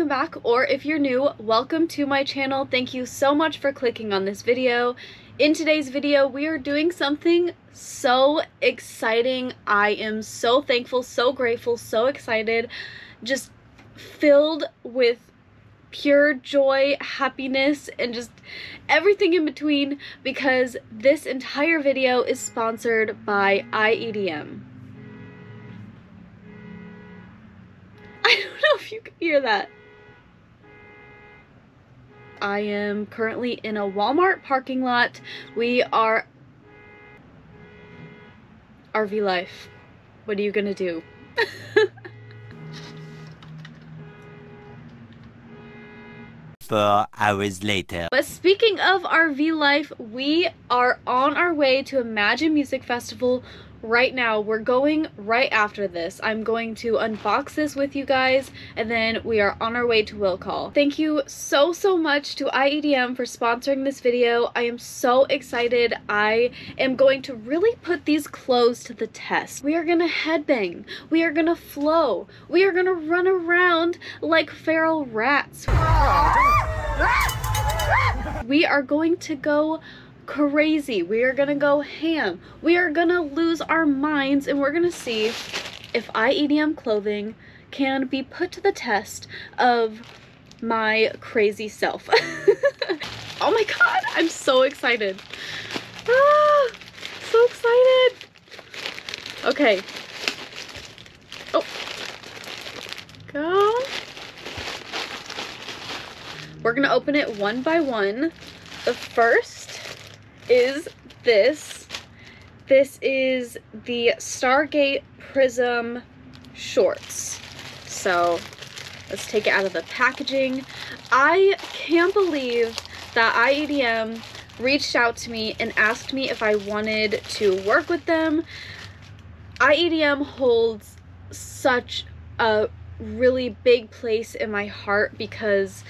welcome back, or if you're new, welcome to my channel. Thank you so much for clicking on this video. In today's video, we are doing something so exciting. I am so thankful, so grateful, so excited, just filled with pure joy, happiness, and just everything in between because this entire video is sponsored by iEDM. I don't know if you can hear that. I am currently in a Walmart parking lot. We are RV life. What are you gonna do? Four hours later. But speaking of RV life, we are on our way to Imagine Music Festival right now. We're going right after this. I'm going to unbox this with you guys and then we are on our way to Will Call. Thank you so, so much to iEDM for sponsoring this video. I am so excited. I am going to really put these clothes to the test. We are gonna headbang. We are gonna flow. We are gonna run around like feral rats. We are going to go crazy. We are gonna go ham. We are gonna lose our minds and we're gonna see if iEDM clothing can be put to the test of my crazy self. oh my god, I'm so excited. Ah, so excited. Okay. Oh. Go. We're gonna open it one by one. The first is this. This is the Stargate Prism shorts. So let's take it out of the packaging. I can't believe that iEDM reached out to me and asked me if I wanted to work with them. iEDM holds such a really big place in my heart because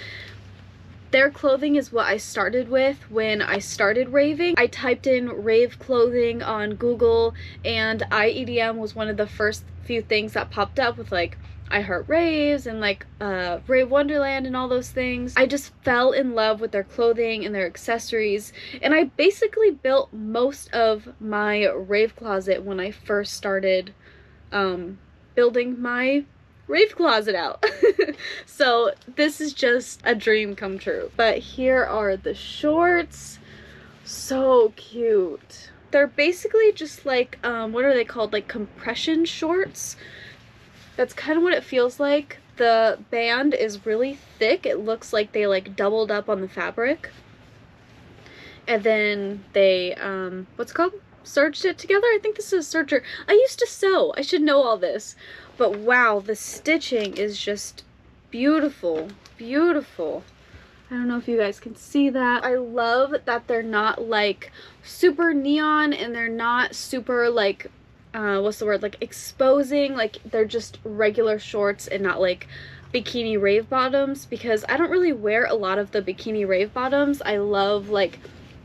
their clothing is what I started with when I started raving. I typed in rave clothing on Google and iEDM was one of the first few things that popped up with like I Heart Raves and like uh, Rave Wonderland and all those things. I just fell in love with their clothing and their accessories and I basically built most of my rave closet when I first started um, building my rave closet out. so this is just a dream come true. But here are the shorts. So cute. They're basically just like, um, what are they called? Like compression shorts. That's kind of what it feels like. The band is really thick. It looks like they like doubled up on the fabric. And then they, um, what's called? Serged it together? I think this is a serger. I used to sew. I should know all this. But wow, the stitching is just beautiful, beautiful. I don't know if you guys can see that. I love that they're not like super neon and they're not super like, uh, what's the word, like exposing. Like they're just regular shorts and not like bikini rave bottoms because I don't really wear a lot of the bikini rave bottoms. I love like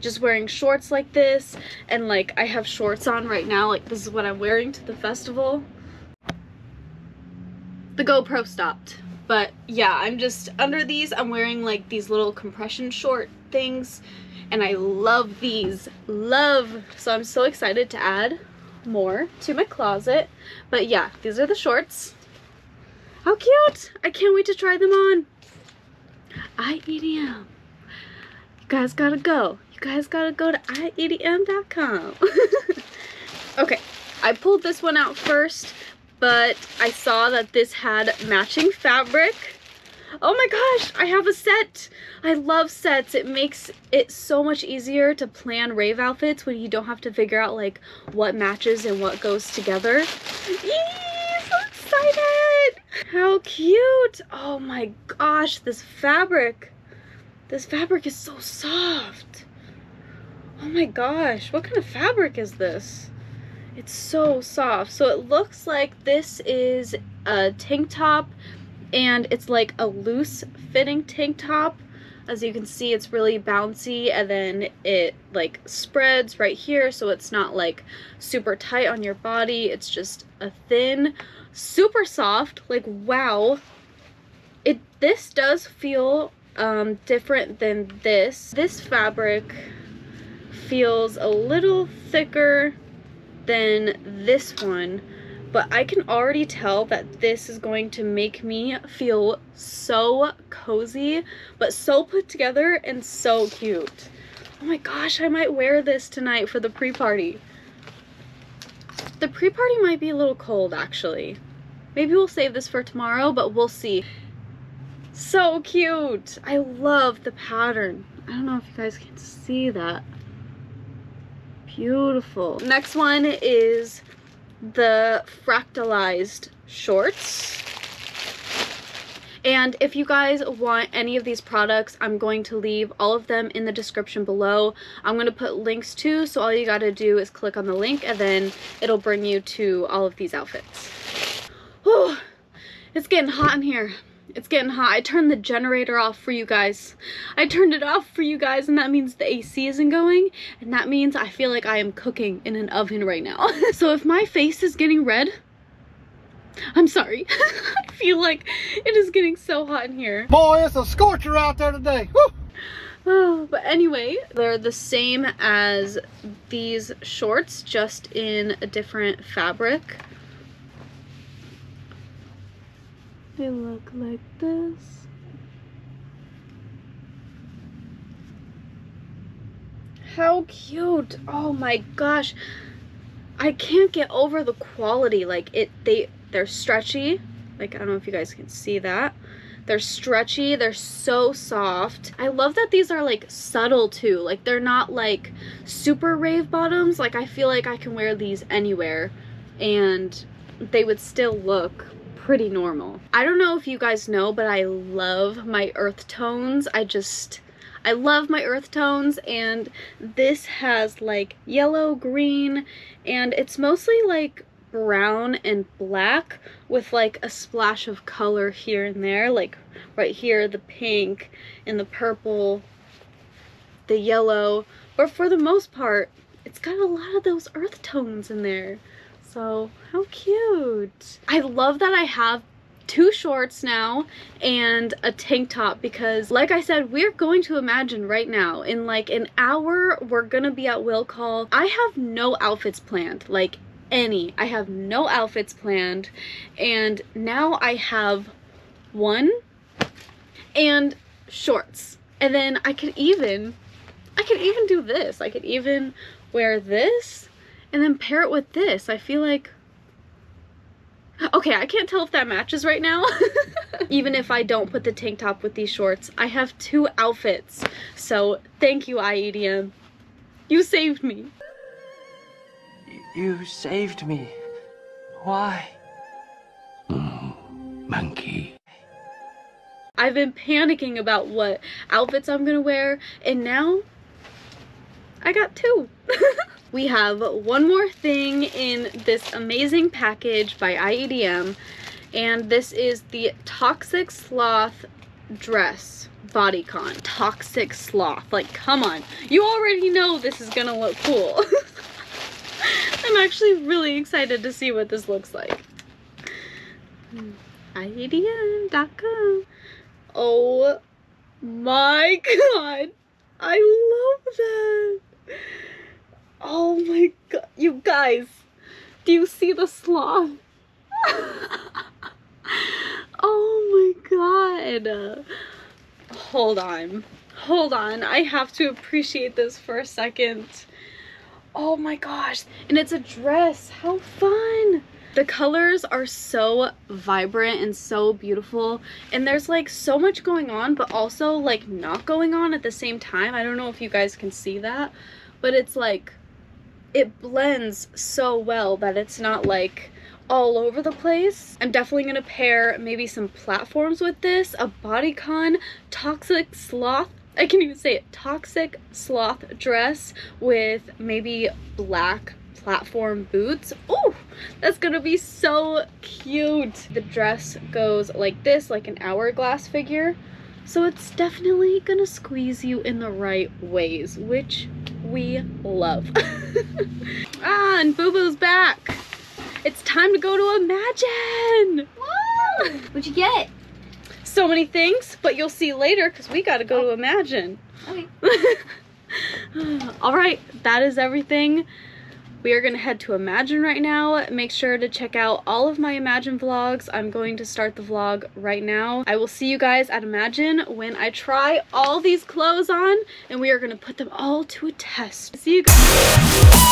just wearing shorts like this and like I have shorts on right now. Like this is what I'm wearing to the festival the GoPro stopped. But yeah, I'm just under these. I'm wearing like these little compression short things and I love these. Love. So I'm so excited to add more to my closet. But yeah, these are the shorts. How cute! I can't wait to try them on. I iEDM. You guys gotta go. Guys gotta go to iedm.com. okay, I pulled this one out first but I saw that this had matching fabric. Oh my gosh, I have a set. I love sets. It makes it so much easier to plan rave outfits when you don't have to figure out like what matches and what goes together. Yee, so excited. How cute. Oh my gosh, this fabric. This fabric is so soft. Oh my gosh, what kind of fabric is this? It's so soft. So it looks like this is a tank top and it's like a loose fitting tank top. As you can see, it's really bouncy and then it like spreads right here so it's not like super tight on your body. It's just a thin, super soft, like wow. It This does feel um, different than this. This fabric feels a little thicker than this one but I can already tell that this is going to make me feel so cozy, but so put together and so cute. Oh my gosh, I might wear this tonight for the pre-party. The pre-party might be a little cold, actually. Maybe we'll save this for tomorrow, but we'll see. So cute! I love the pattern. I don't know if you guys can see that. Beautiful. Next one is the fractalized shorts. And if you guys want any of these products, I'm going to leave all of them in the description below. I'm going to put links to, so all you got to do is click on the link and then it'll bring you to all of these outfits. Oh, it's getting hot in here. It's getting hot. I turned the generator off for you guys. I turned it off for you guys and that means the AC isn't going and that means I feel like I am cooking in an oven right now. so if my face is getting red, I'm sorry. I feel like it is getting so hot in here. Boy, it's a scorcher out there today. Woo! Oh, but anyway, they're the same as these shorts, just in a different fabric. They look like this. How cute. Oh my gosh. I can't get over the quality. Like it they they're stretchy. Like I don't know if you guys can see that. They're stretchy, they're so soft. I love that these are like subtle too. Like they're not like super rave bottoms. Like I feel like I can wear these anywhere and they would still look pretty normal. I don't know if you guys know, but I love my earth tones. I just, I love my earth tones and this has like yellow, green, and it's mostly like brown and black with like a splash of color here and there. Like right here, the pink and the purple, the yellow. But for the most part, it's got a lot of those earth tones in there. So how cute. I love that I have two shorts now and a tank top because like I said we're going to imagine right now. In like an hour we're gonna be at will call. I have no outfits planned like any. I have no outfits planned. And now I have one and shorts. And then I could even I could even do this. I could even wear this and then pair it with this. I feel like Okay, I can't tell if that matches right now. Even if I don't put the tank top with these shorts, I have two outfits. So thank you, iEDM. You saved me. You saved me. Why? Mm, monkey. I've been panicking about what outfits I'm gonna wear, and now I got two. we have one more thing in this amazing package by iEDM, and this is the Toxic Sloth dress bodycon. Toxic Sloth. Like, come on. You already know this is gonna look cool. I'm actually really excited to see what this looks like. iEDM.com. Oh my god. I love that. Oh my god, you guys, do you see the sloth? oh my god. Hold on, hold on, I have to appreciate this for a second. Oh my gosh, and it's a dress, how fun. The colors are so vibrant and so beautiful and there's like so much going on but also like not going on at the same time. I don't know if you guys can see that but it's like it blends so well that it's not like all over the place. I'm definitely going to pair maybe some platforms with this, a bodycon toxic sloth I can even say it, toxic sloth dress with maybe black platform boots. Oh, that's gonna be so cute. The dress goes like this, like an hourglass figure. So it's definitely gonna squeeze you in the right ways, which we love. ah, and Boo Boo's back. It's time to go to Imagine. What'd you get? so many things, but you'll see later because we got to go to Imagine. Okay. All right, that is everything. We are going to head to Imagine right now. Make sure to check out all of my Imagine vlogs. I'm going to start the vlog right now. I will see you guys at Imagine when I try all these clothes on and we are going to put them all to a test. See you guys.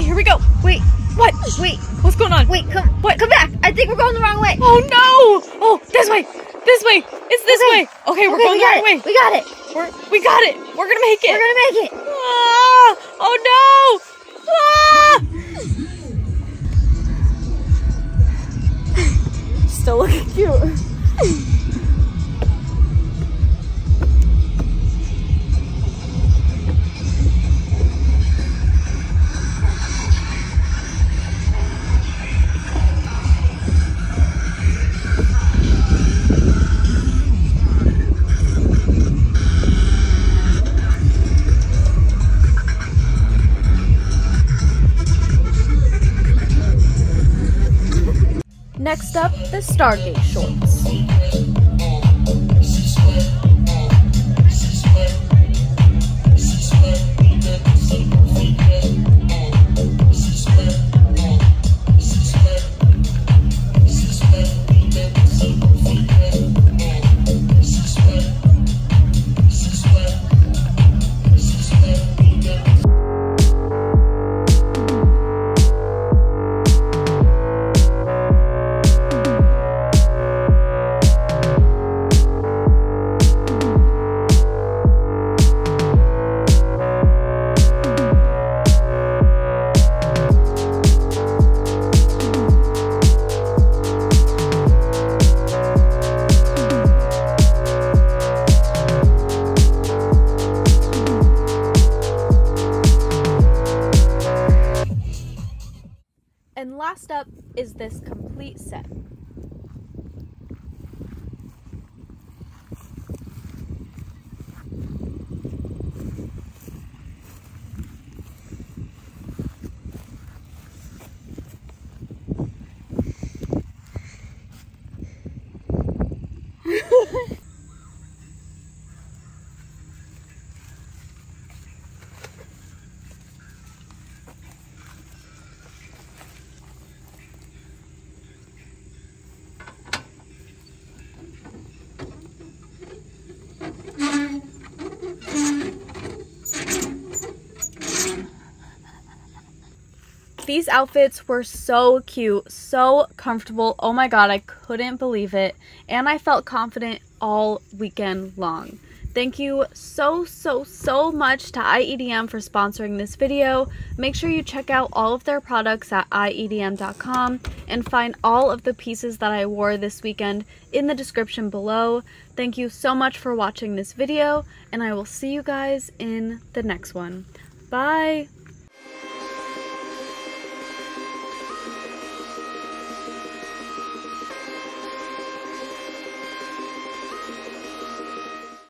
It. Here we go. Wait, What? wait, What's going on? wait. Come, What? Come back. I think we're going the wrong way. Oh no! Oh, this way. This way. It's this Okay. way. Okay, we're Okay, going we the right way. We got it. We're, we got it. We're gonna make it. We're gonna make it. Ah! Oh no! Ah! Still looking cute. Stargate shorts. And last up is this complete set. These outfits were so cute, so comfortable. Oh my god, I couldn't believe it. And I felt confident all weekend long. Thank you so, so, so much to IEDM for sponsoring this video. Make sure you check out all of their products at iedm.com and find all of the pieces that I wore this weekend in the description below. Thank you so much for watching this video, and I will see you guys in the next one. Bye!